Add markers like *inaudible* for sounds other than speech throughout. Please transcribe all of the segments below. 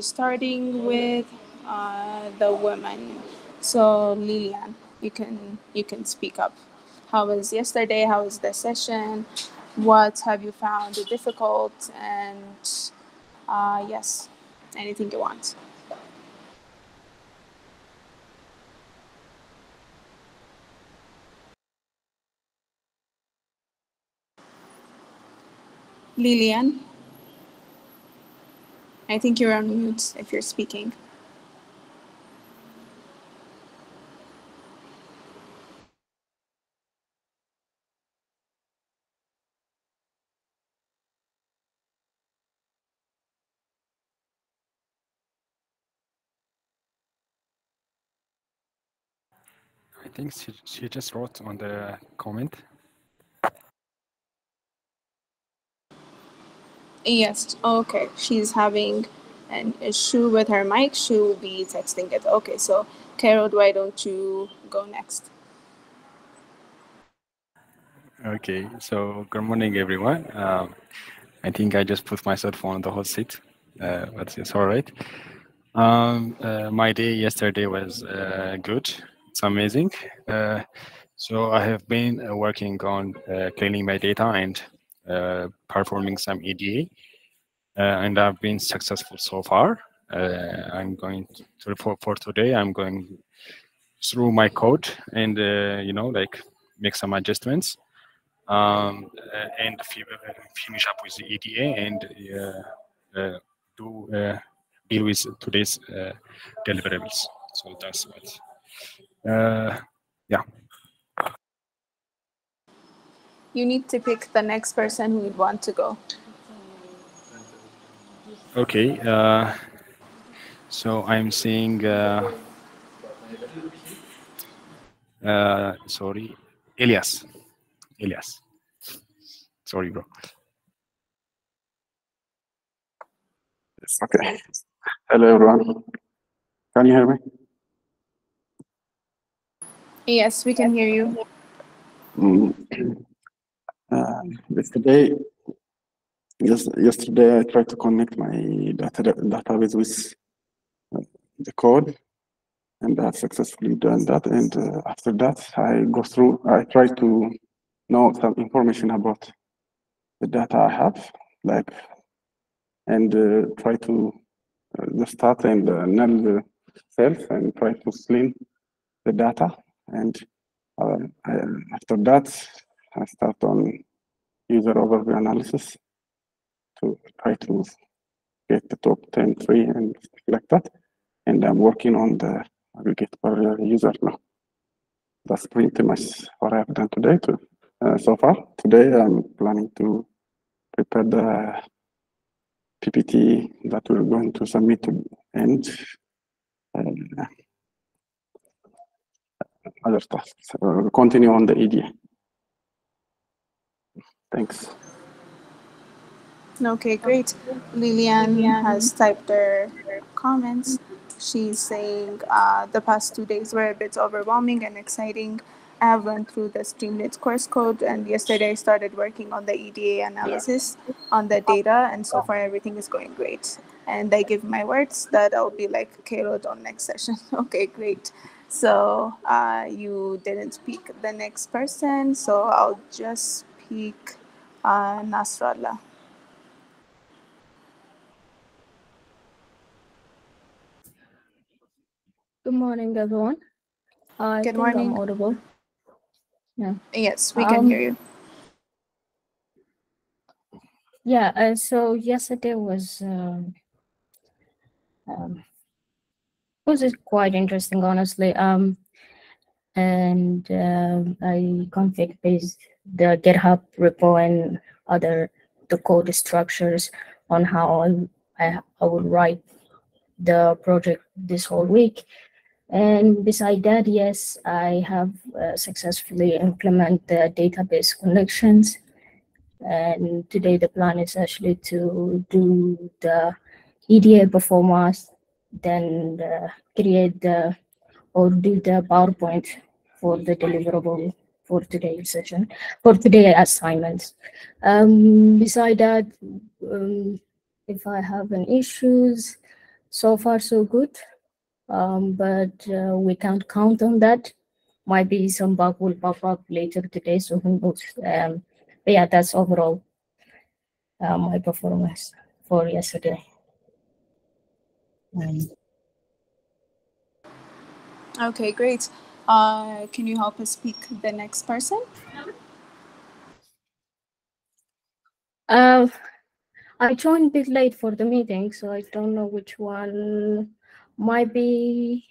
starting with uh, the women. So Lilian, you can you can speak up. How was yesterday? How was the session? What have you found difficult? And uh, yes, anything you want. Lilian, I think you're on mute if you're speaking. I think she, she just wrote on the comment. Yes, okay. She's having an issue with her mic. She will be texting it. Okay, so Carol, why don't you go next? Okay, so good morning, everyone. Um, I think I just put myself on the hot seat, uh, but it's all right. Um, uh, my day yesterday was uh, good. It's amazing. Uh, so I have been uh, working on uh, cleaning my data and performing some EDA, uh, and I've been successful so far. Uh, I'm going to for, for today. I'm going through my code and you know like make some adjustments um, and finish up with the EDA and do deal with today's deliverables. So that's what uh, yeah. You need to pick the next person who would want to go. Okay. Uh, so I'm seeing. Uh, uh, sorry, Elias. Elias. Sorry, bro. Okay. Hello, everyone. Can you hear me? Yes, we can hear you. Mm. Uh, yesterday, yes, yesterday I tried to connect my data database with uh, the code, and I've successfully done that. And uh, after that, I go through. I try to know some information about the data I have, like, and uh, try to uh, start and null the cells and try to clean the data and I, after that, I start on user overview analysis to try to get the top 10 free and stuff like that. And I'm working on the aggregate per user now. That's pretty much what I've done today. To, uh, so far, today I'm planning to prepare the PPT that we're going to submit to and uh, other tasks. Uh, continue on the EDA. Thanks. Okay, great. Lilian has typed her comments. She's saying uh, the past two days were a bit overwhelming and exciting. I have went through the Streamlit course code, and yesterday I started working on the EDA analysis on the data, and so far everything is going great. And I give my words that I'll be like Caleb on next session. *laughs* okay, great. So uh, you didn't speak the next person, so I'll just speak uh, Nasrallah. Good morning, everyone. I Good morning. I'm audible. Yeah. Yes, we can Um, hear you. Yeah. Uh, so yesterday was um, um, was it quite interesting, honestly. Um, and um, I config based the GitHub repo and other the code structures on how I I, would write the project this whole week. And beside that, yes, I have uh, successfully implemented the database connections. And today the plan is actually to do the EDA performance, then the, create the or do the PowerPoint for the deliverable for today's session, for today's assignments. Um, beside that, um, if I have any issues, so far so good, um, but uh, we can't count on that. Might be some bug will pop up later today, so who knows? Um, but yeah, that's overall uh, my performance for yesterday. Um, Okay, great. Uh, can you help us pick the next person? Uh, I joined a bit late for the meeting, so I don't know which one might be.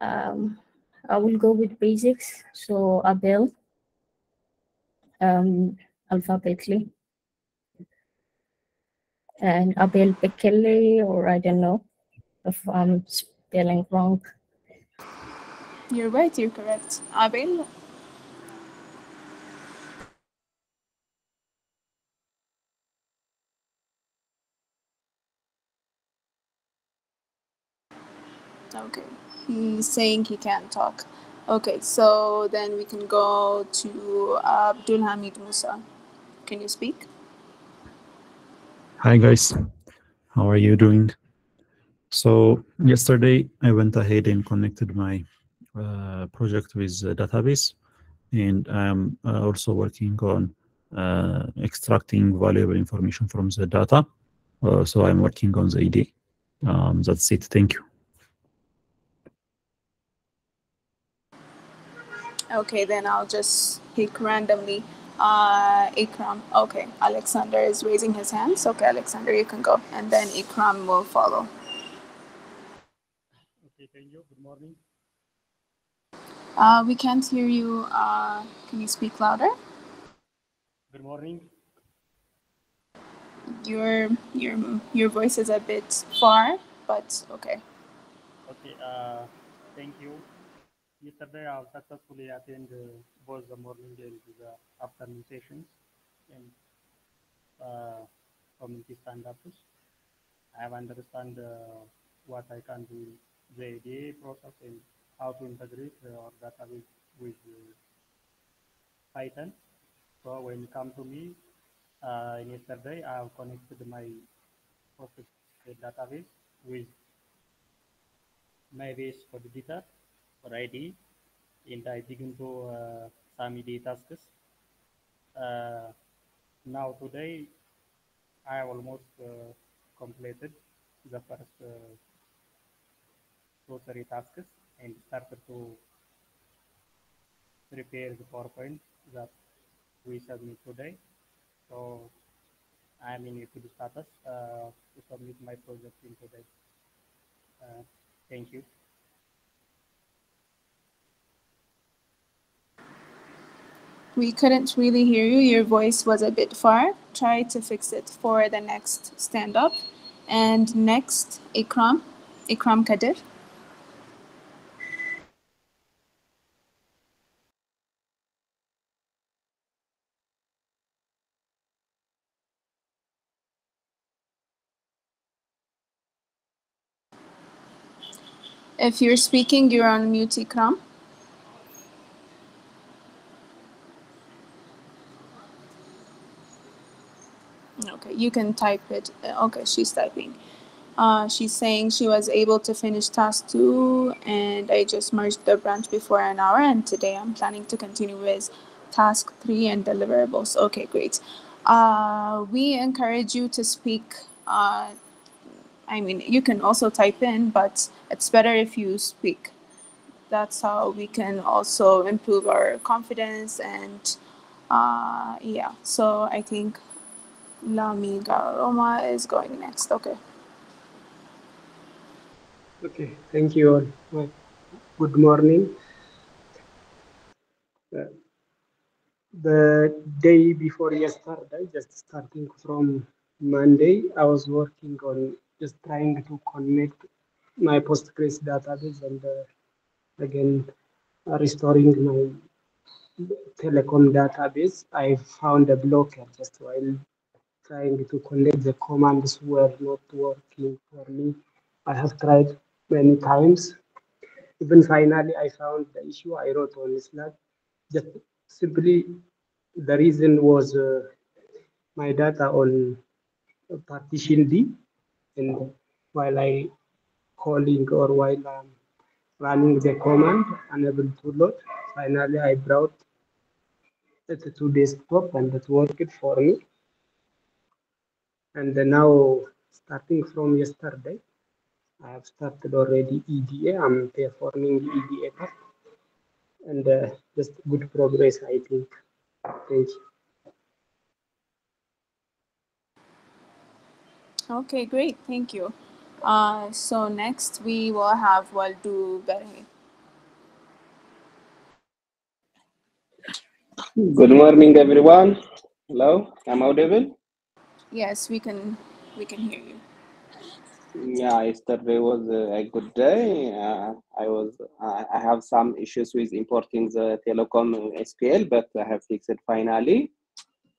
Um, I will go with basics. So Abel, um, alphabetically, and Abel Bekele, or I don't know if I'm spelling wrong. You're right, you're correct. Abel, okay. He's saying he can't talk. Okay, so then we can go to Abdul Hamid Musa. Can you speak? Hi guys, how are you doing? So yesterday I went ahead and connected my project with a database and I'm uh, also working on uh, extracting valuable information from the data. Uh, so I'm working on the ID. Um, that's it. Thank you. Okay, then I'll just pick randomly. Uh, Ikram. Okay, Alexander is raising his hands. Okay, Alexander, you can go. And then Ikram will follow. Okay, thank you. Good morning. Uh, we can't hear you. Uh, can you speak louder? Good morning. Your your your voice is a bit far, but okay. Okay, uh, thank you. Yesterday, I successfully attended both the morning and the afternoon sessions in uh, community stand-ups. I have understand uh, what I can do the EDA process and how to integrate uh, our database with uh, Python. So when you come to me, uh, yesterday I have connected my process database with my base for the data for ID and I dig into uh, some ID tasks. Uh, now today I have almost uh, completed the first uh, three tasks and started to prepare the PowerPoint that we submit today. So I'm in good status uh, to submit my project in today. Uh, thank you. We couldn't really hear you. Your voice was a bit far. Try to fix it for the next stand up. And next, Ikram. Ikram Kadir. If you're speaking, you're on mute, Ikram. Okay, you can type it. Okay, she's typing. Uh, she's saying she was able to finish task two, and I just merged the branch before an hour, and today I'm planning to continue with task three and deliverables. Okay, great. Uh, we encourage you to speak. Uh, I mean, you can also type in, but it's better if you speak. That's how we can also improve our confidence and uh, yeah. So I think Lami Roma is going next. Okay. Okay, thank you all. Good morning. Uh, The day before yesterday, just starting from Monday, I was working on just trying to connect my Postgres database and uh, again uh, restoring my telecom database. I found a blocker just while trying to connect the commands were not working for me. I have tried many times. Even finally, I found the issue. I wrote on Slack. Just simply, the reason was uh, my data on partition D, and while I calling or while I'm running the command, unable to load. Finally, I brought it to desktop and it worked for me. And now, starting from yesterday, I have started already EDA. I'm performing EDA part and uh, just good progress, I think. Thank you. Okay, great. Thank you. Uh, so next we will have Waldo Berhe. Good morning, everyone. Hello, I'm audible. Yes, we can we can hear you. Yeah, yesterday was a good day. Uh, I was uh, I have some issues with importing the telecom SQL, but I have fixed it finally.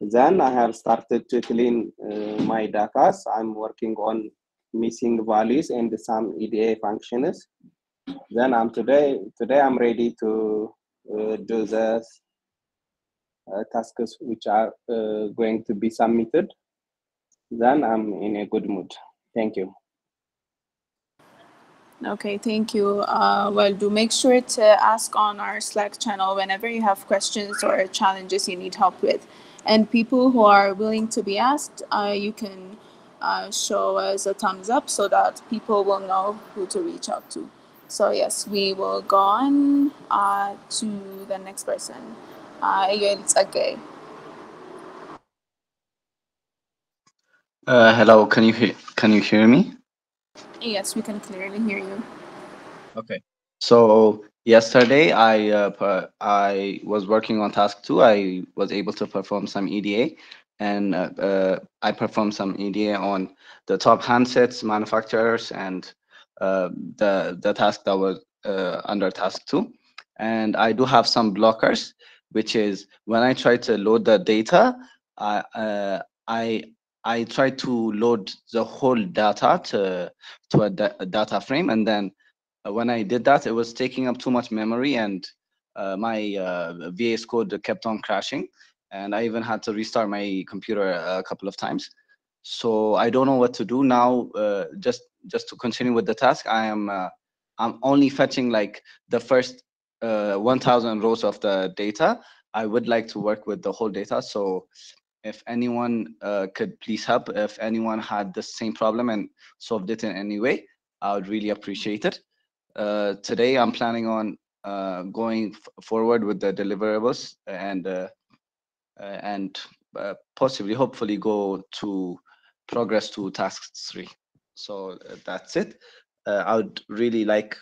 Then I have started to clean uh, my data. I'm working on missing values and some EDA functions. Then I'm today today I'm ready to uh, do the uh, tasks which are uh, going to be submitted. Then I'm in a good mood. Thank you. Okay, thank you. Uh, well, do make sure to ask on our Slack channel whenever you have questions or challenges you need help with. And people who are willing to be asked, uh, you can uh, show us a thumbs up so that people will know who to reach out to. So yes, we will go on uh, to the next person. Uh, it's okay. Uh, hello, can you hear can you hear me? Yes, we can clearly hear you. Okay. So yesterday I uh, per- I was working on task two. I was able to perform some EDA, and uh, uh, I performed some EDA on the top handsets manufacturers and uh, the the task that was uh, under task two. And I do have some blockers, which is when I try to load the data, I uh, I I try to load the whole data to to a, da- a data frame, and then when I did that, it was taking up too much memory, and uh, my uh, VS Code kept on crashing, and I even had to restart my computer a couple of times. So I don't know what to do now. Uh, just just to continue with the task, I am uh, I'm only fetching like the first uh, 1,000 rows of the data. I would like to work with the whole data, so if anyone uh, could please help if anyone had the same problem and solved it in any way i would really appreciate it uh, today i'm planning on uh, going forward with the deliverables and uh, uh, and uh, possibly hopefully go to progress to task three so that's it i would really like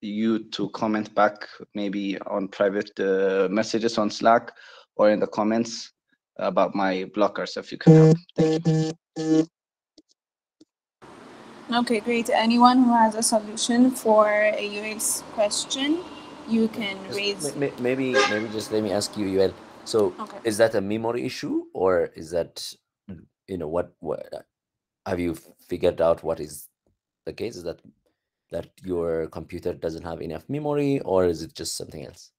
you to comment back maybe on private messages on slack or in the comments about my blockers if you can help. Thank you. Okay, great. Anyone who has a solution for a UL's question, you can raise. Maybe, maybe just let me ask you, UL. So, Okay. is that a memory issue, or is that, you know, what? What have you figured out? What is the case? Is that that your computer doesn't have enough memory, or is it just something else?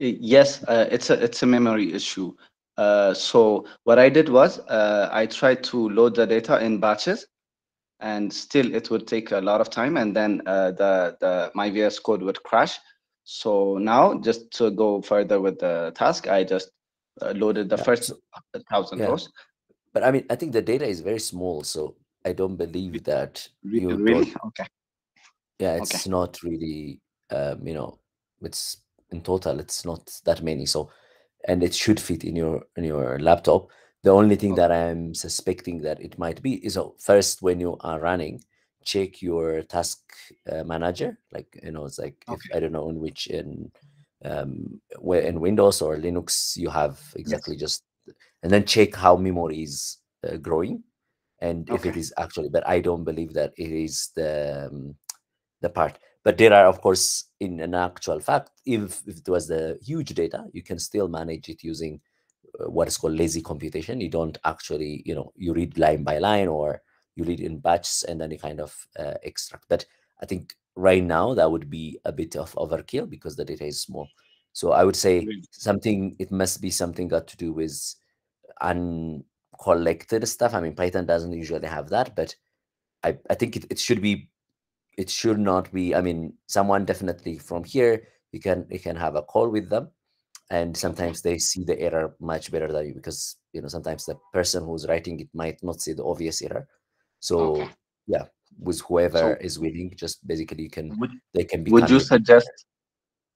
Yes, uh, it's a it's a memory issue. Uh, so what I did was uh, I tried to load the data in batches, and still it would take a lot of time, and then uh, the the my VS Code would crash. So now, just to go further with the task, I just uh, loaded the Yeah, first thousand yeah. rows. But I mean, I think the data is very small, so I don't believe that you really? Okay. Yeah, Okay. it's not really. Um, you know, it's in total, it's not that many. So, and it should fit in your in your laptop. The only thing Okay. that I'm suspecting that it might be is uh, first when you are running, check your task uh, manager. Like you know, it's like if I don't know in which in um where in Windows or Linux you have exactly just, and then check how memory is uh, growing, and if it is actually. But I don't believe that it is the um, the part. But there are, of course, in an actual fact, if, if it was the huge data, you can still manage it using what is called lazy computation. You don't actually, you know, you read line by line or you read in batches and then you kind of uh, extract. But I think right now that would be a bit of overkill because the data is small. So I would say something, it must be something got to do with uncollected stuff. I mean, Python doesn't usually have that, but I, I think it, it should be it should not be i mean someone definitely from here you can you can have a call with them and sometimes they see the error much better than you because you know sometimes the person who's writing it might not see the obvious error. So Okay. yeah with whoever So is willing just basically you can would they can be would you suggest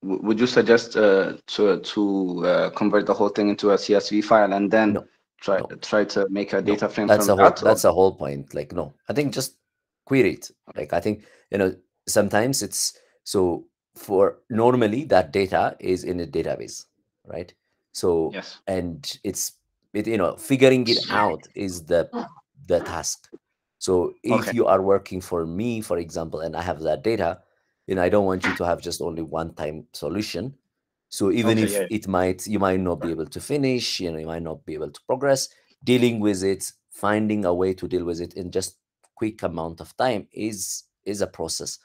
would you suggest uh, to to uh, convert the whole thing into a CSV file and then no. try no. try to make a no. data frame that's from the whole that? That's the whole point like no. I think just query it. Like i think you know sometimes it's so for normally that data is in a database right so Yes. and it's it you know figuring it out is the the task so if Okay. you are working for me for example and i have that data you know i don't want you to have just only one time solution so even Okay. if Yeah. it might you might not be able to finish you know you might not be able to progress dealing with it finding a way to deal with it in just quick amount of time is is a process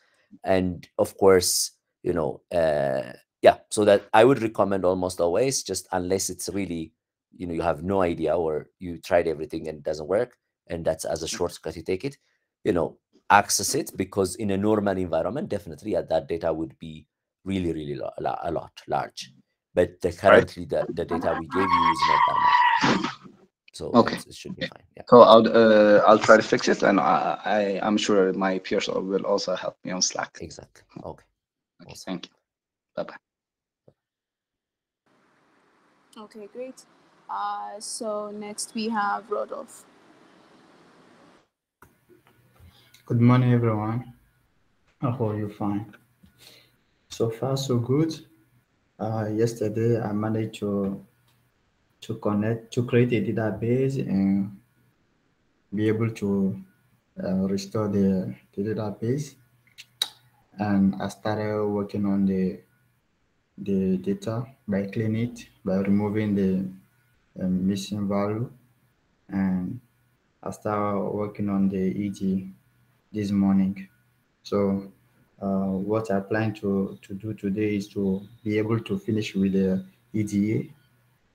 and of course you know uh yeah so that i would recommend almost always just unless it's really you know you have no idea or you tried everything and it doesn't work and that's as a shortcut you take it you know access it because in a normal environment definitely yeah, that data would be really really lo- a lot large but the, currently the, the data we gave you is not that much so Okay. it should be fine yeah So I'll uh, I'll try to fix it, and I, I I'm sure my peers will also help me on Slack. exactly okay Okay, awesome thank you. Bye bye. Okay, great. Uh, so next we have Rodolphe. Good morning, everyone. I hope you're fine. So far, so good. Uh, yesterday, I managed to to connect to create a database and be able to uh, restore the, the database. And I started working on the the data by cleaning it by removing the um, missing value, and I started working on the EG this morning. So uh, what I plan to, to do today is to be able to finish with the EDA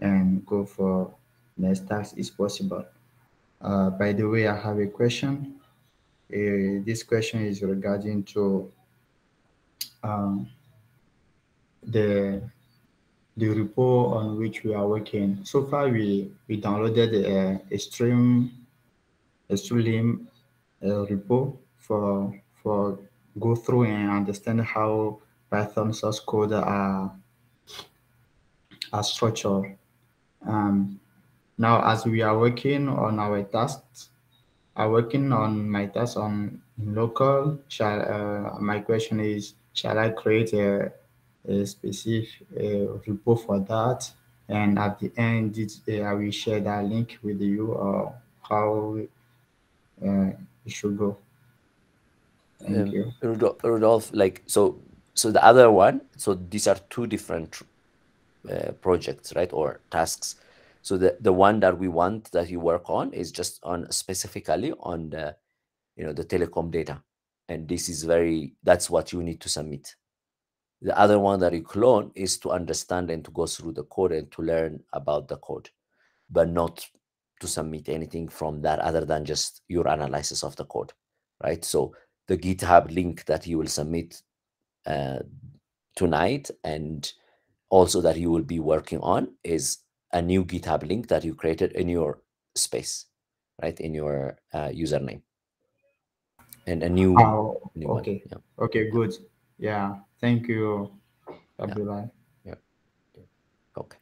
and go for next task is possible. Uh, by the way, I have a question. Uh, this question is regarding to um, the the repo on which we are working. So far, we we downloaded a, a stream a stream a repo for for go through and understand how Python source code are are structured. Um, now, as we are working on our tasks, are working on my task on local. Shall uh, my question is, shall I create a, a specific uh, repo for that? And at the end, did, uh, I will share that link with you or how uh, it should go. Thank um, you. Rudolph, like so so the other one so these are two different uh, projects right or tasks so the the one that we want that you work on is just on specifically on the you know the telecom data and this is very that's what you need to submit the other one that you clone is to understand and to go through the code and to learn about the code but not to submit anything from that other than just your analysis of the code right? So the github link that you will submit uh, tonight and also that you will be working on is a new github link that you created in your space right? In your uh, username. And a new, Oh, new one okay. yeah. Okay, good. Yeah. Thank you, Abdullah. yeah yeah. okay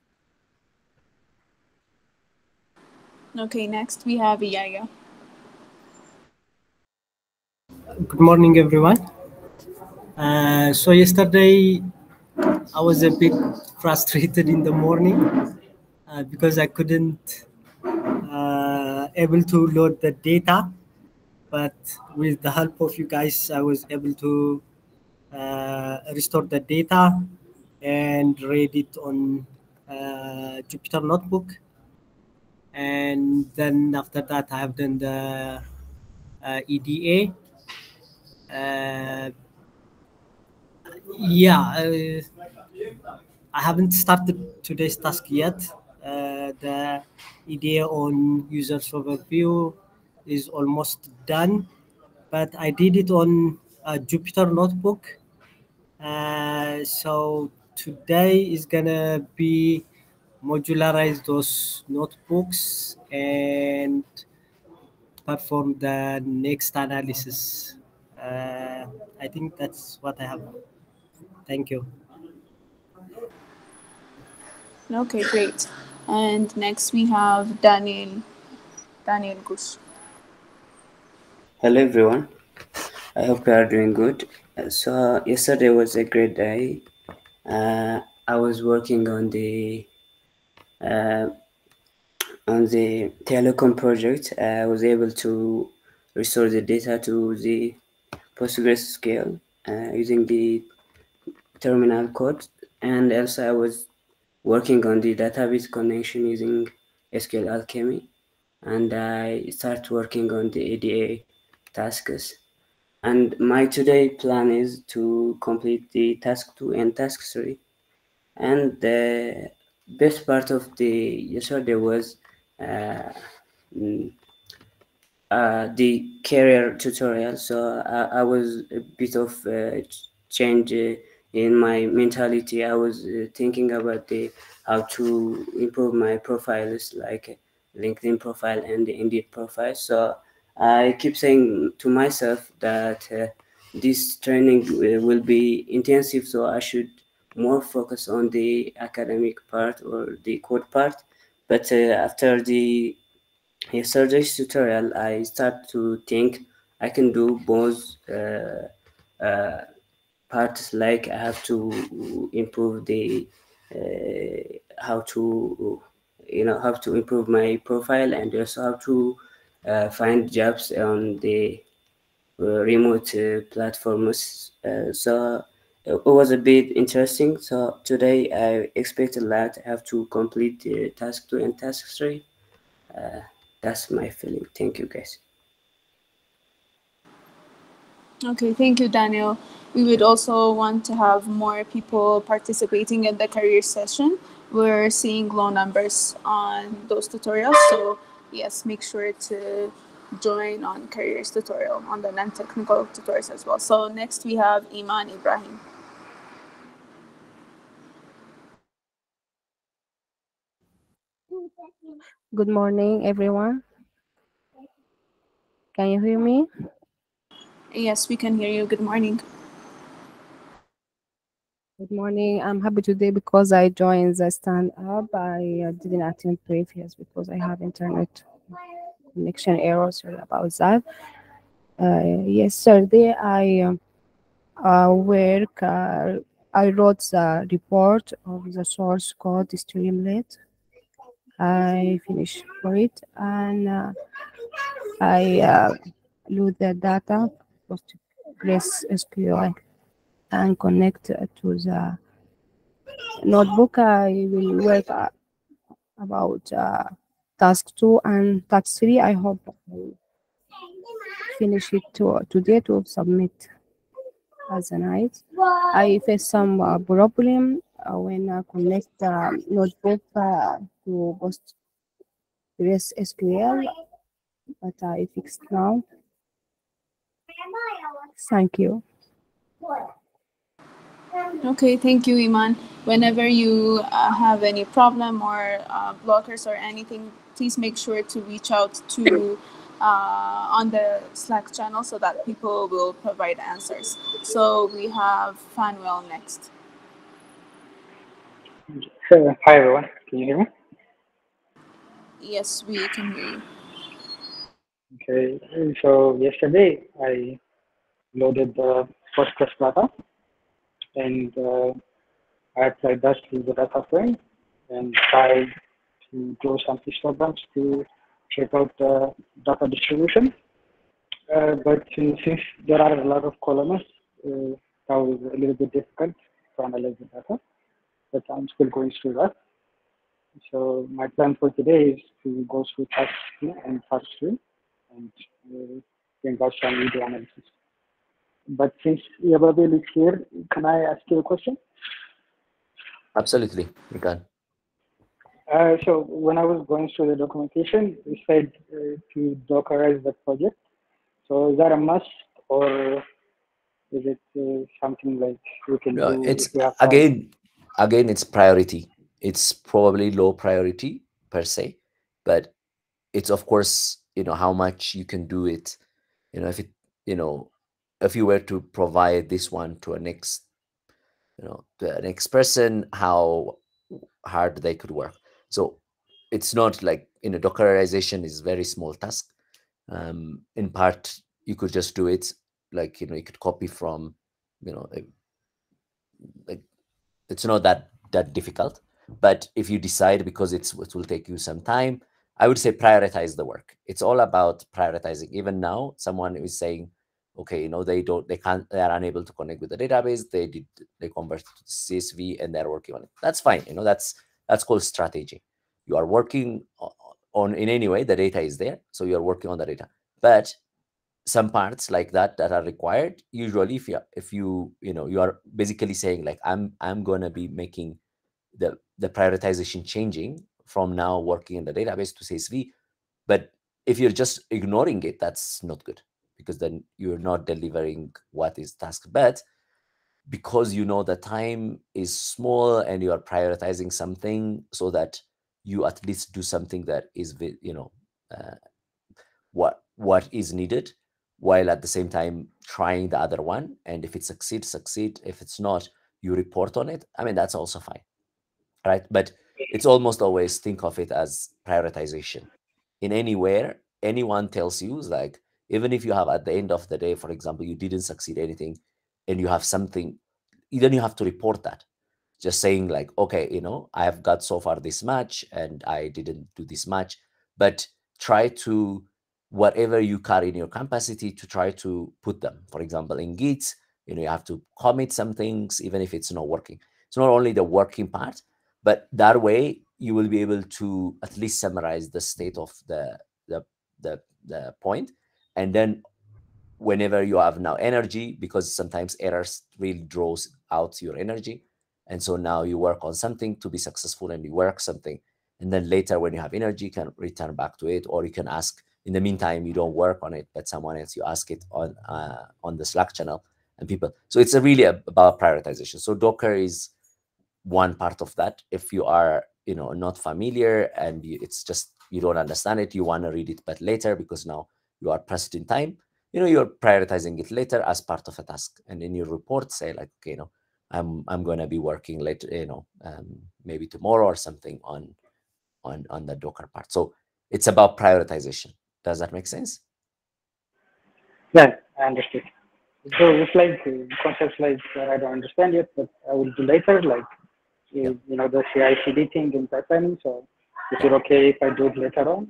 Okay, next we have Yaya. Good morning, everyone. Uh, so yesterday, I was a bit frustrated in the morning uh, because I couldn't uh, able to load the data. But with the help of you guys, I was able to restore the data and read it on uh, Jupyter Notebook. And then after that, I have done the uh, EDA. Uh, yeah, uh, I haven't started today's task yet. Uh, the EDA on users overview is almost done. but I did it on a Jupyter notebook. Uh, so today is gonna be modularize those notebooks and perform the next analysis. Uh, I think that's what I have. Thank you. Okay, great. And next we have Daniel, Daniel Gush. Hello everyone. I hope you are doing good. Uh, So yesterday was a great day. Uh, I was working on the uh, on the telecom project. I was able to restore the data to the PostgreSQL uh, using the terminal code, and also I was working on the database connection using SQL Alchemy, and I start working on the EDA tasks. And my today plan is to complete the task two and task three. And the best part of the yesterday was uh, mm, uh, the career tutorial. So I, I was a bit of uh, ch- change uh, in my mentality. I was uh, thinking about the how to improve my profiles, like LinkedIn profile and the Indeed profile. So I keep saying to myself that uh, this training uh, will be intensive, so I should more focus on the academic part or the code part. But uh, after the yesterday's tutorial, I start to think I can do both uh, uh, parts. Like I have to improve the uh, how to you know how to improve my profile and also how to uh, find jobs on the uh, remote uh, platforms. Uh, so it was a bit interesting. So today I expect a lot. I have to complete uh, task two and task three. Uh, that's my feeling. Thank you, guys. Okay, thank you, Daniel. We would also want to have more people participating in the career session. We're seeing low numbers on those tutorials, so yes, make sure to join on careers tutorial on the non-technical tutorials as well. So next we have Iman Ibrahim. Good morning, everyone. Can you hear me? Yes, we can hear you. Good morning. Good morning. I'm happy today because I joined the stand up. I uh, didn't attend previous because I have internet connection errors. Sorry about that. Uh, yesterday, I um, uh, work. Uh, I wrote the report of the source code Streamlit. I finished for it and uh, I uh, load the data PostgreSQL and connect to the notebook. I will work uh, about uh, task two and task three. I hope I finish it to, today to submit as a night. I face some uh, problem uh, when I connect the notebook uh, to PostgreSQL, but I fixed now. Thank you. Okay, thank you, Iman. Whenever you uh, have any problem or uh, blockers or anything, please make sure to reach out to uh, on the Slack channel so that people will provide answers. So we have Fanuel next. So, hi everyone, can you hear me? Yes, we can hear you. Okay, so yesterday I loaded the Postgres data and uh, I applied that to the data frame and tried to do some histograms to check out the data distribution. Uh, but since, since there are a lot of columns, uh, that was a little bit difficult to analyze the data, but I'm still going through that. So my plan for today is to go through task and task three and uh, bring out some video analysis. But since Yabebal is here, can I ask you a question? Absolutely, you can. Uh, so when I was going through the documentation, it said uh, to Dockerize the project. So is that a must or is it uh, something like we can No, do it's if we have time? again, again, it's priority. It's probably low priority per se, but it's of course, you know, how much you can do it. You know, if it, you know, if you were to provide this one to a next, you know, to a next person, how hard they could work. So it's not like you know, Dockerization is very small task. Um, in part, you could just do it like you know, you could copy from, you know, like it's not that that difficult but if you decide because it's it will take you some time i would say prioritize the work it's all about prioritizing even now someone is saying okay you know they don't they can't they are unable to connect with the database they did they convert to csv and they're working on it. That's fine you know that's that's called strategy. You are working on in any way the data is there so you're working on the data. But some parts like that that are required usually if you if you you know you are basically saying like i'm i'm going to be making the the prioritization changing from now working in the database to csv but if you're just ignoring it that's not good because then you're not delivering what is tasked. But because you know the time is small and you are prioritizing something so that you at least do something that is you know uh, what what is needed while at the same time trying the other one. And if it succeeds succeed. If it's not you report on it. I mean that's also fine right? But it's almost always think of it as prioritization. In anywhere anyone tells you is like even if you have at the end of the day for example you didn't succeed anything and you have something you then you have to report that. Just saying like okay you know i have got so far this much and i didn't do this much but try to whatever you carry in your capacity to try to put them. For example in git you know you have to commit some things even if it's not working. It's not only the working part but that way you will be able to at least summarize the state of the the the, the point and then whenever you have now energy because sometimes errors really draws out your energy. And so now you work on something to be successful and you work something. And then later when you have energy you can return back to it. Or you can ask in the meantime you don't work on it but someone else you ask it on uh, on the slack channel and people. So it's really about prioritization. So docker is one part of that. If you are you know not familiar and it's just you don't understand it you want to read it but later because now you are pressed in time you know you're prioritizing it later as part of a task. And in your report say like okay, you know i'm i'm going to be working later you know um, maybe tomorrow or something on on on the docker part. So it's about prioritization. Does that make sense? Yeah, I understood. So it's like concepts like that I don't understand yet, but I will do later, like uh, you know the CI/CD thing in pipelining. So is it okay if I do it later on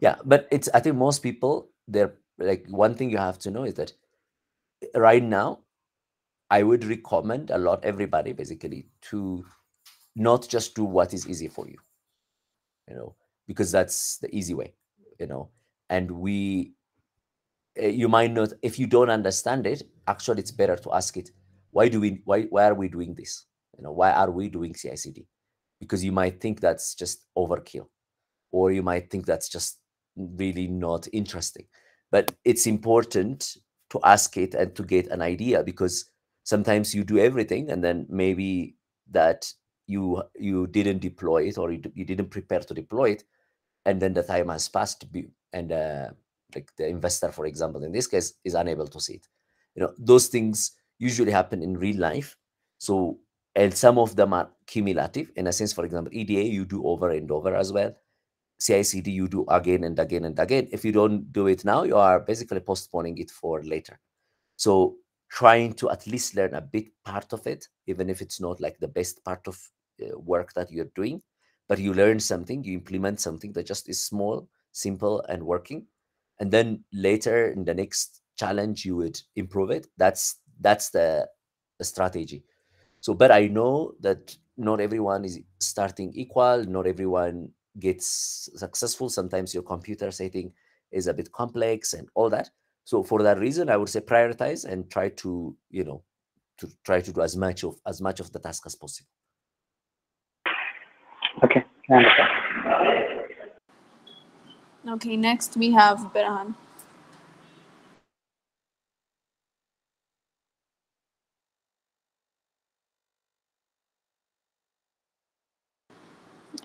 yeah but it's i think most people they're like one thing you have to know is that right now i would recommend a lot everybody basically to not just do what is easy for you you know because that's the easy way you know and we uh, you might not if you don't understand it actually it's better to ask it why do we why why are we doing this? You know why are we doing cicd because you might think that's just overkill or you might think that's just really not interesting. But it's important to ask it and to get an idea because sometimes you do everything and then maybe that you you didn't deploy it or you, you didn't prepare to deploy it and then the time has passed and uh, like the investor for example in this case is unable to see it. You know those things usually happen in real life. So and some of them are cumulative. In a sense for example eda you do over and over as well CICD you do again and again and again. If you don't do it now, you are basically postponing it for later. So trying to at least learn a big part of it, even if it's not like the best part of uh, work that you're doing, but you learn something, you implement something that just is small, simple, and working, and then later in the next challenge you would improve it. That's that's the, the strategy. So, but I know that not everyone is starting equal. Not everyone gets successful. Sometimes your computer setting is a bit complex and all that. So for that reason, I would say prioritize and try to, you know, to try to do as much of as much of the task as possible. Okay, I understand. Okay, next we have Birhan.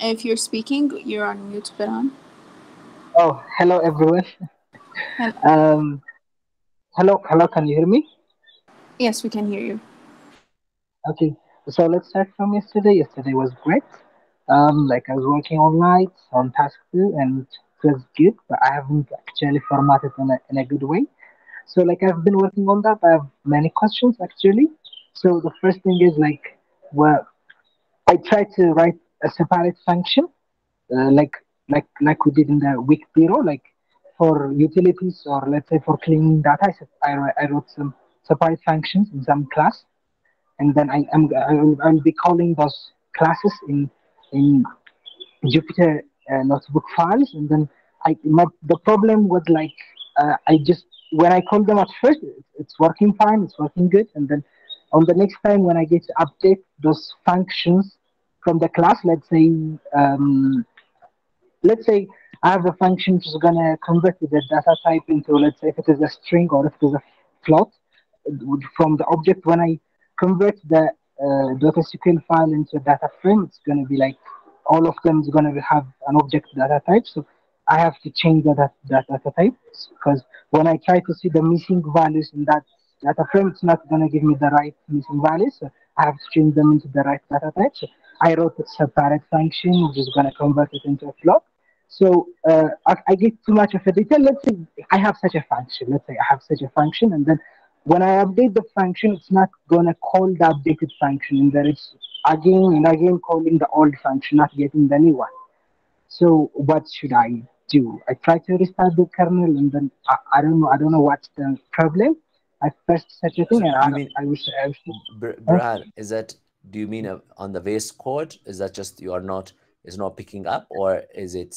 If you're speaking, you're on mute, Biran. Oh, hello everyone. Hello. Um, hello, hello. Can you hear me? Yes, we can hear you. Okay. So let's start from yesterday. Yesterday was great. Um, like I was working all night on task two, and it was good. But I haven't actually formatted in a in a good way. So like I've been working on that. I have many questions actually. So the first thing is like, well, I tried to write a separate function, uh, like like like we did in the week zero, like for utilities or let's say for cleaning data. I I, wrote some separate functions in some class, and then I am I will, I'll be calling those classes in in Jupyter uh, notebook files, and then I my, the problem was like uh, I just when I called them at first, it's working fine, it's working good, and then on the next time when I get to update those functions from the class, let's say um, let's say I have a function which is gonna convert the data type into let's say if it is a string or if it is a float from the object when I convert the uh, SQL file into a data frame, it's gonna be like all of them is gonna have an object data type. So I have to change the data, that data type because when I try to see the missing values in that data frame, it's not gonna give me the right missing values. So I have to change them into the right data type. So I wrote a separate function which is gonna convert it into a float. So uh, I, I get too much of a detail. Let's say I have such a function. Let's say I have such a function, and then when I update the function, it's not gonna call the updated function, and there is again and again calling the old function, not getting the new one. So what should I do? I try to restart the kernel, and then I, I don't know. I don't know what's the problem. I pressed such a thing, and I, mean I wish I wish. Br- Brian, is that do you mean on the base code? Is that just you are not is not picking up, or is it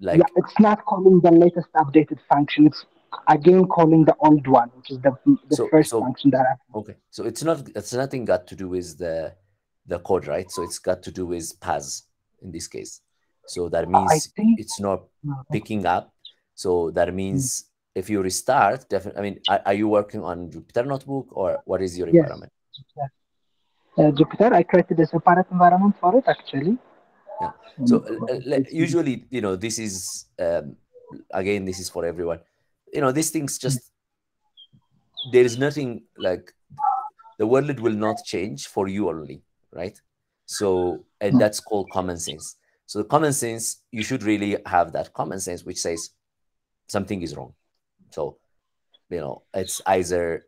like yeah, it's not calling the latest updated function. It's again calling the old one, which is the the so first so function that I okay? So it's not it's nothing got to do with the the code, right? So it's got to do with paths in this case. So that means think it's not picking up. So that means mm. if you restart, definitely. I mean, are, are you working on Jupyter Notebook or what is your yes, environment? Uh, Jupyter. I created a separate environment for it actually. Yeah. So uh, uh, usually, you know, this is um, again, this is for everyone. You know, these things just there is nothing like the world will not change for you only, right? So, and that's called common sense. So, common sense, you should really have that common sense which says something is wrong. So, you know, it's either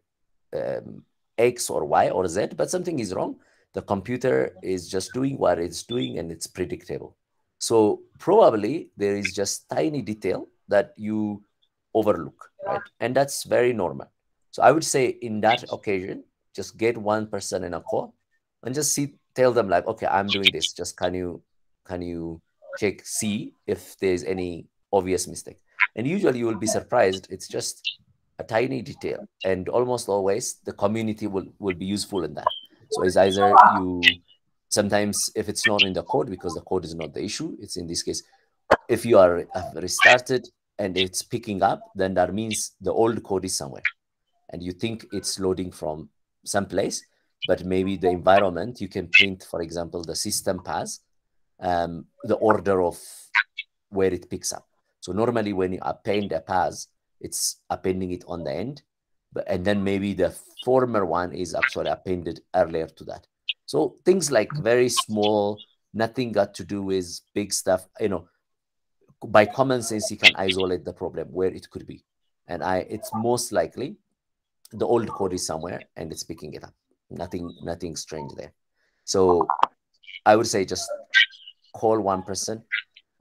um, X or Y or Z, but something is wrong. The computer is just doing what it's doing and it's predictable. So probably there is just tiny detail that you overlook, right? And that's very normal. So I would say in that occasion, just get one person in a call and just see, tell them like, okay, I'm doing this. Just can you, can you check, see if there's any obvious mistake? And usually you will be surprised. It's just a tiny detail and almost always the community will, will be useful in that. So it's either you sometimes if it's not in the code because the code is not the issue it's in this case if you are have restarted and it's picking up then that means the old code is somewhere. And you think it's loading from someplace but maybe the environment you can print for example the system path um, the order of where it picks up. So normally when you append a path it's appending it on the end. But and then maybe the former one is actually appended earlier to that. So things like very small nothing got to do with big stuff you know by common sense you can isolate the problem where it could be. And i it's most likely the old code is somewhere and it's picking it up. Nothing nothing strange there. So i would say just call one person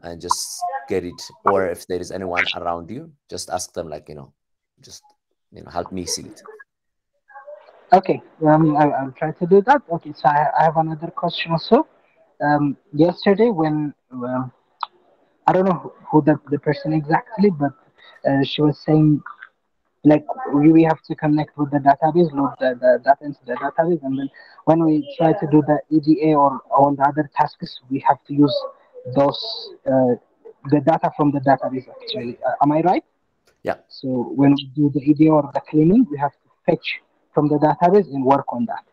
and just get it or if there is anyone around you just ask them like you know just you know help me see it Okay, um, I, I'll try to do that. Okay, so I, I have another question also. Um, yesterday when um, I don't know who who the, the person exactly, but uh, she was saying like we, we have to connect with the database, load the, the data into the database, and then when we try to do the EDA or all the other tasks, we have to use those uh, the data from the database. Actually, uh, am I right? yeah So when we do the EDA or the cleaning, we have to fetch from the database and work on that.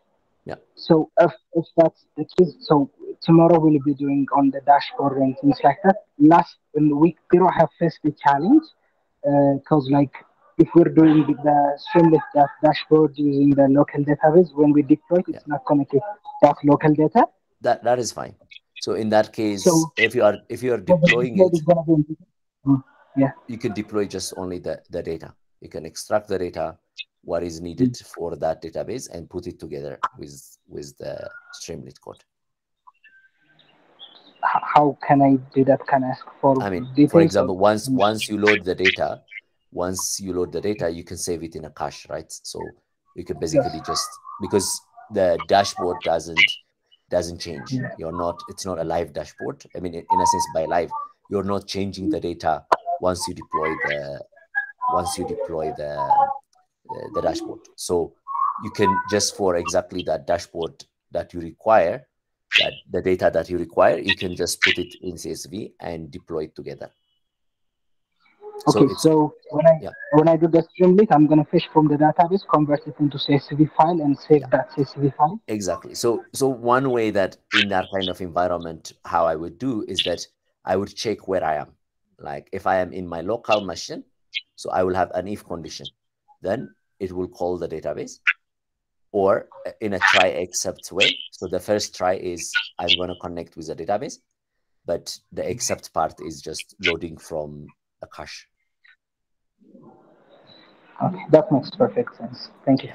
yeah So if, if that's the case, so tomorrow we'll be doing on the dashboard and things like that. Last in the week, zero have faced the challenge because like if we're doing the Streamlit that dashboard using the local database, when we deploy it, it's not connected to that local data. That that is fine. So in that case, So- if you are if you are deploying it, it, is gonna be Mm, yeah. you can deploy just only the, the data. You can extract the data, what is needed for that database, and put it together with with the Streamlit code. How can I do that? Can I ask for I mean, details? for example, once once you load the data, once you load the data, you can save it in a cache, right? So you can basically just because the dashboard doesn't doesn't change. You're not. It's not a live dashboard. I mean, in in a sense, by live, you're not changing the data once you deploy the once you deploy the the, the dashboard. So you can just for exactly that dashboard that you require, that the data that you require, you can just put it in CSV and deploy it together. So Okay, it's- so when I yeah. when I do the Streamlit, I'm gonna fish from the database, convert it into CSV file, and save that CSV file. Exactly. So so one way that in that kind of environment, how I would do is that I would check where I am. Like if I am in my local machine, so I will have an if condition. Then it will call the database or in a try except way. So the first try is I'm going to connect with the database, but the except part is just loading from a cache. Okay, that makes perfect sense. Thank you.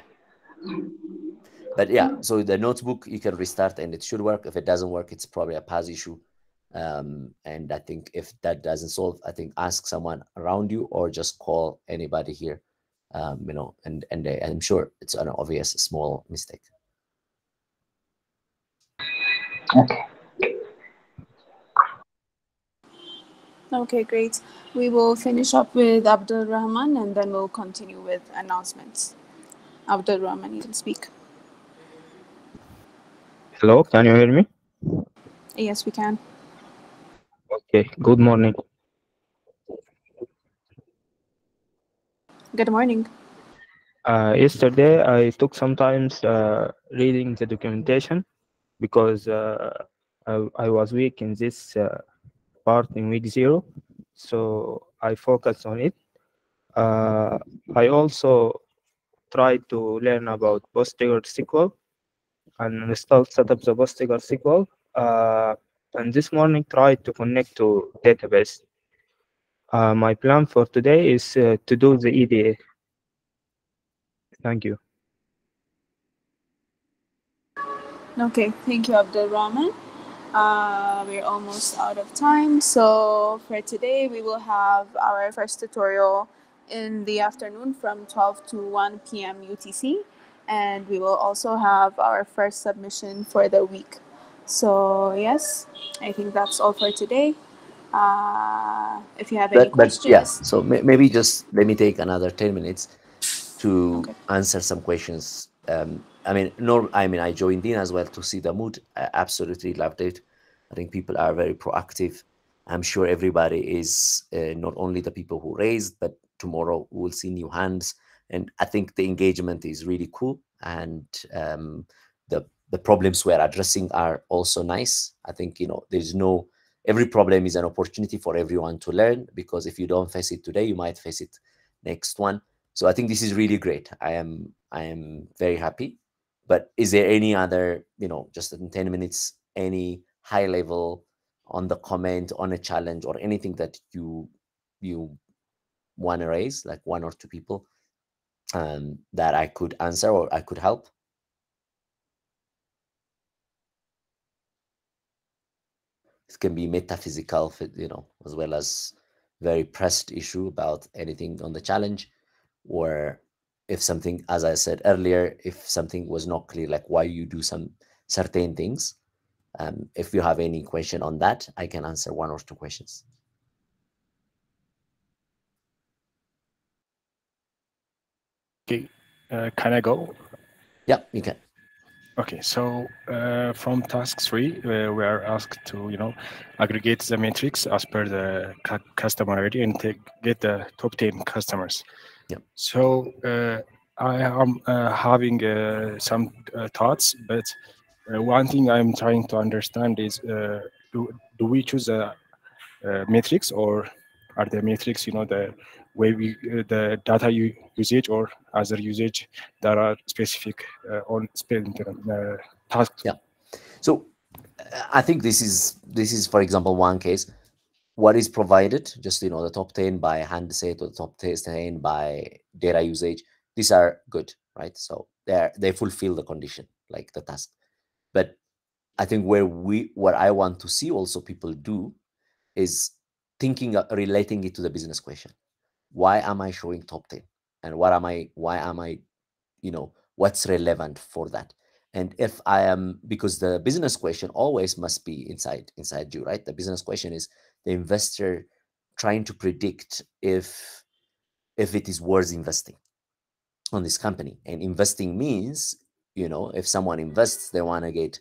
But yeah, so the notebook you can restart and it should work. If it doesn't work, it's probably a path issue. Um, and I think if that doesn't solve, I think ask someone around you or just call anybody here. Um, you know, and and they, I'm sure it's an obvious small mistake. Okay. Okay, great. We will finish up with Abdul Rahman and then we'll continue with announcements. Abdul Rahman, you can speak. Hello, can you hear me? Yes, we can. Okay, good morning. Good morning. Uh, yesterday, I took some time uh, reading the documentation because uh, I, I was weak in this uh, part in week zero, so I focused on it. Uh, I also tried to learn about PostgreSQL and install set up the PostgreSQL. Uh, and this morning tried to connect to database. Uh, my plan for today is uh, to do the EDA. Thank you. Okay, thank you, Abdul Rahman. Uh, we're almost out of time. So for today, we will have our first tutorial in the afternoon from 12 to 1 p.m. UTC. And we will also have our first submission for the week. So yes, I think that's all for today. Uh, if you have any But but yeah, questions, so may, maybe just let me take another ten minutes to answer some questions. Um, I mean, no, I mean, I joined in as well to see the mood. I absolutely loved it. I think people are very proactive. I'm sure everybody is uh, not only the people who raised, but tomorrow we'll see new hands. And I think the engagement is really cool. And um, the the problems we're addressing are also nice. I think you know there's no every problem is an opportunity for everyone to learn because if you don't face it today, you might face it next one. So I think this is really great. I am I am very happy. But is there any other, you know, just in 10 minutes, any high level on the comment, on a challenge, or anything that you you want to raise, like one or two people um, that I could answer or I could help? It can be metaphysical, you know, as well as very pressed issue about anything on the challenge, or if something, as I said earlier, if something was not clear, like why you do some certain things. Um, if you have any question on that, I can answer one or two questions. Okay, uh, can I go? Yeah, you can. Okay, so uh, from task three, uh, we are asked to, you know, aggregate the metrics as per the customer ID and take, get the top 10 customers. Yeah. So uh, I am uh, having uh, some uh, thoughts, but uh, one thing I'm trying to understand is uh, do, do we choose a, a matrix or are the matrix, you know, the way we, uh, the data usage or other usage that are specific uh, on uh, tasks? Yeah. So I think this is this is, for example, one case. What is provided, just you know, the top 10 by handset or the top 10 by data usage, these are good, right? So they they fulfill the condition, like the task. But I think where we what I want to see also people do is thinking uh, relating it to the business question. Why am I showing top 10? And what am I why am I, you know, what's relevant for that? And if I am because the business question always must be inside inside you, right? The business question is the investor trying to predict if if it is worth investing on this company. And investing means, you know, if someone invests, they want to get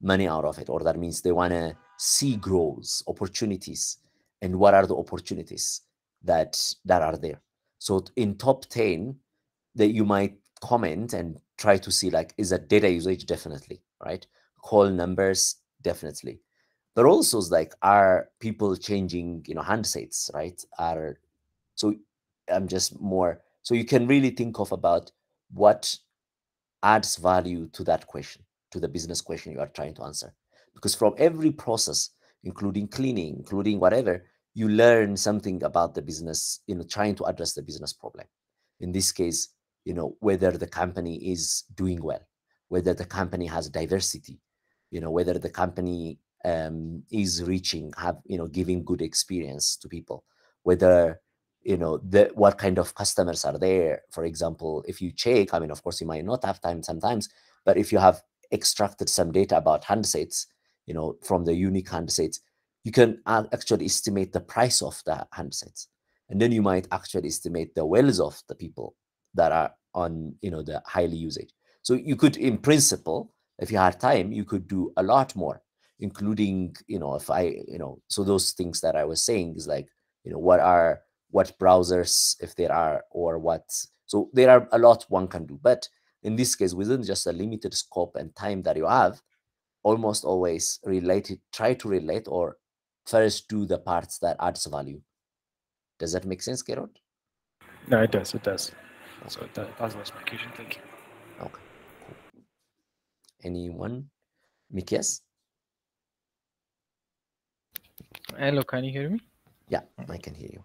money out of it, or that means they want to see growth, opportunities, and what are the opportunities that that are there. So in top 10, that you might comment and try to see like, is that data usage? Definitely, right? Call numbers, definitely. But also like, are people changing, you know, handsets, right? Are so I'm just more so you can really think of about what adds value to that question, to the business question you are trying to answer. Because from every process, including cleaning, including whatever, you learn something about the business, you know, trying to address the business problem. In this case, you know, whether the company is doing well, whether the company has diversity, you know, whether the company um, is reaching, have, you know, giving good experience to people, whether you know the what kind of customers are there for example if you check i mean of course you might not have time sometimes but if you have extracted some data about handsets you know from the unique handsets you can actually estimate the price of the handsets. And then you might actually estimate the wells of the people that are on you know the highly usage. So you could in principle if you had time you could do a lot more including you know if i you know so those things that i was saying is like you know what are what browsers if there are or what so there are a lot one can do. But in this case within just a limited scope and time that you have almost always relate it try to relate or first do the parts that adds value. Does that make sense Gerard? no it does it does. So that, that was my question. Thank you. Okay cool. anyone? Mikias? Hello can you hear me yeah i can hear you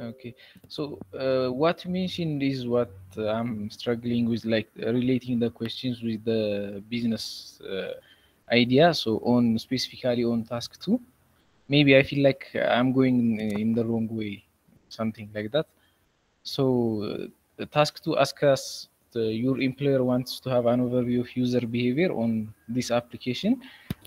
Okay, so uh, what you mentioned is what uh, I'm struggling with, like uh, relating the questions with the business uh, idea. So on specifically on task two, maybe I feel like I'm going in the wrong way, something like that. So uh, task two asks us the, your employer wants to have an overview of user behavior on this application,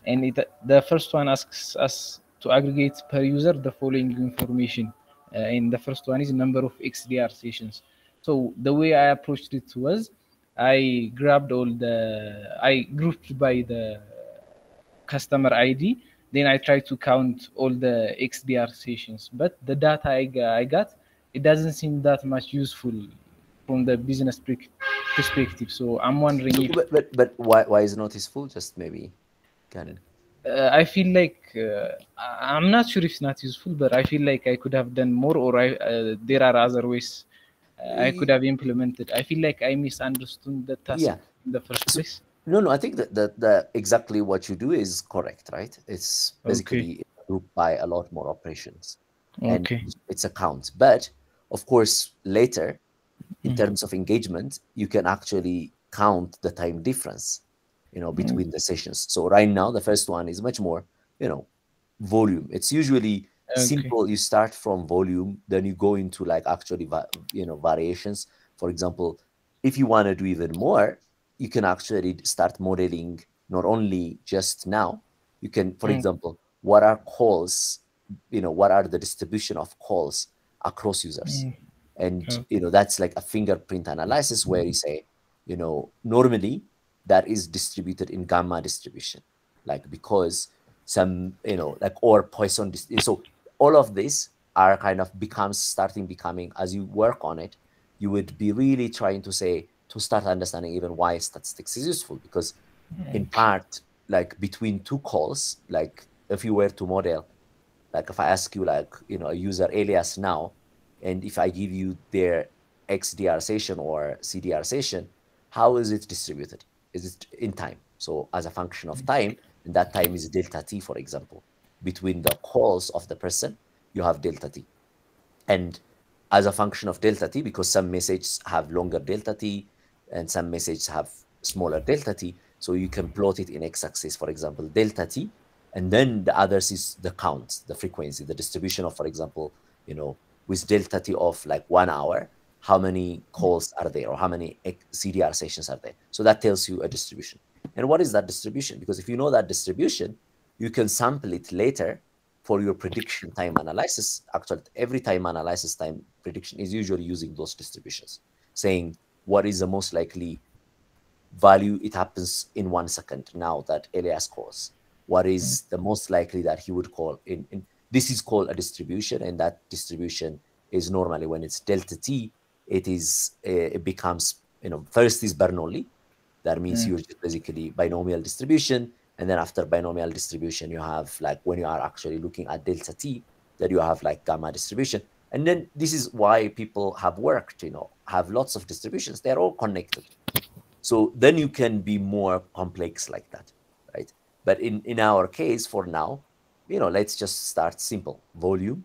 and it, the first one asks us to aggregate per user the following information uh, and the first one is number of XDR sessions. So the way I approached it was I grabbed all the, I grouped by the customer ID, then I tried to count all the XDR sessions. But the data I, I got, it doesn't seem that much useful from the business perspective. So I'm wondering if. But, but, but why, why is it not useful? Just maybe can uh, I feel like uh, I'm not sure if it's not useful, but I feel like I could have done more, or I, uh, there are other ways I could have implemented. I feel like I misunderstood the task Yeah. in the first place. No, no, I think that the, the exactly what you do is correct, right? It's basically grouped by a lot more operations. And Okay. it's a count. But of course, later, in Mhm. terms of engagement, you can actually count the time difference, you know, between the sessions. So right now, the first one is much more, you know, volume. It's usually Okay. simple. You start from volume, then you go into like actually, you know, variations. For example, if you want to do even more, you can actually start modeling not only just now. You can, for Mm. example, what are calls? You know, what are the distribution of calls across users? Mm. and Okay. you know that's like a fingerprint analysis where you say you know normally that is distributed in gamma distribution. Like because some you know like or poisson so all of this are kind of becomes starting becoming as you work on it you would be really trying to say to start understanding even why statistics is useful. Because in part like between two calls like if you were to model like if i ask you like you know a user Elias now and if i give you their xdr session or cdr session how is it distributed is it in time. So as a function of time that time is delta t for example. Between the calls of the person you have delta t. And as a function of delta t because some messages have longer delta t and some messages have smaller delta t so you can plot it in x-axis for example delta t. And then the others is the count the frequency the distribution of for example you know with delta t of like one hour how many calls are there or how many cdr sessions are there so that tells you a distribution and what is that distribution because if you know that distribution you can sample it later for your prediction time analysis. Actually, every time analysis time prediction is usually using those distributions, saying what is the most likely value it happens in one second now that Elias calls. What is the most likely that he would call in, in this is called a distribution, and that distribution is normally when it's delta t, it is uh, it becomes you know first is Bernoulli, that means Mm. you're just basically binomial distribution, and then after binomial distribution, you have like when you are actually looking at delta t, that you have like gamma distribution. And then this is why people have worked, you know, have lots of distributions. They're all connected. So then you can be more complex like that, right? But in, in our case, for now, you know, let's just start simple. Volume,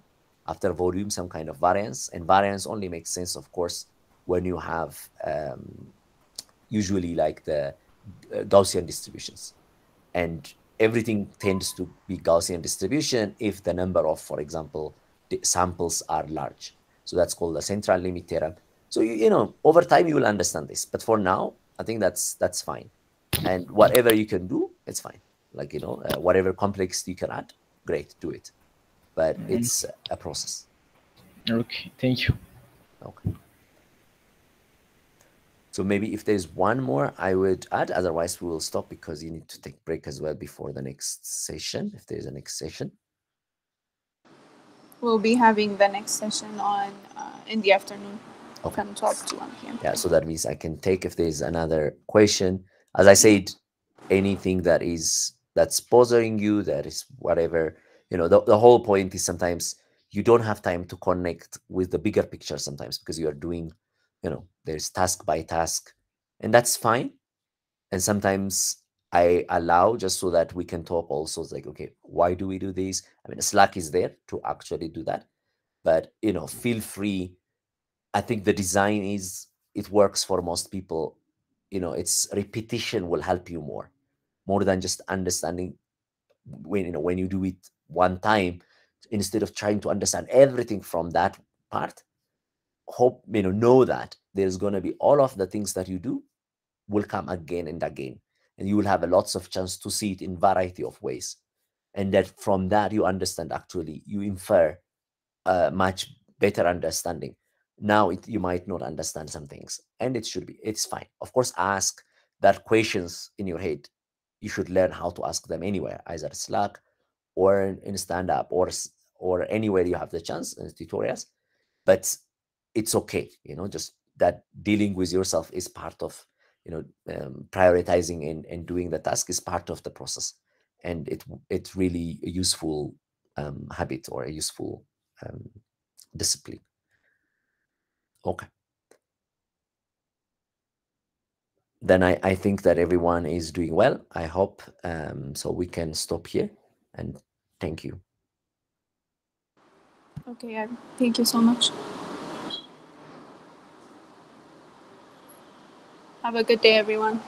after volume, some kind of variance. And variance only makes sense, of course, when you have um, usually like the uh, Gaussian distributions and everything tends to be Gaussian distribution if the number of, for example, the samples are large. So that's called the central limit theorem. So you, you know, over time you will understand this, but for now, I think that's that's fine. And whatever you can do, it's fine. Like you know, uh, whatever complex you can add, great, do it. But Mhm. it's a process. Okay, thank you. Okay. So maybe if there's one more, I would add. Otherwise, we will stop because you need to take break as well before the next session. If there's a next session. We'll be having the next session on uh, in the afternoon Okay. from 12 to 1 p.m. Yeah, so that means I can take if there's another question. As I said, anything that is that's bothering you, that is whatever, you know, the, the whole point is sometimes you don't have time to connect with the bigger picture sometimes because you are doing, you know, there's task by task, and that's fine. And sometimes I allow just so that we can talk also. It's like, okay, why do we do this? I mean, Slack is there to actually do that, but you know, mm-hmm. feel free I think the design is it works for most people. You know, it's repetition will help you more, more than just understanding when you know when you do it one time instead of trying to understand everything from that part. Hope you know know that there's gonna be all of the things that you do will come again and again, and you will have a lots of chance to see it in variety of ways, and that from that you understand actually you infer a much better understanding. Now it, you might not understand some things and it should be it's fine. Of course ask that questions in your head. You should learn how to ask them anywhere either slack or in- in stand up or or anywhere you have the chance in tutorials but it's okay you know just that dealing with yourself is part of you know um, prioritizing and, and doing the task is part of the process and it it's really a useful um, habit or a useful um, discipline Okay. Then I, I think that everyone is doing well. I hope um, so. We can stop here and thank you. Okay, yeah. Thank you so much. Have a good day, everyone.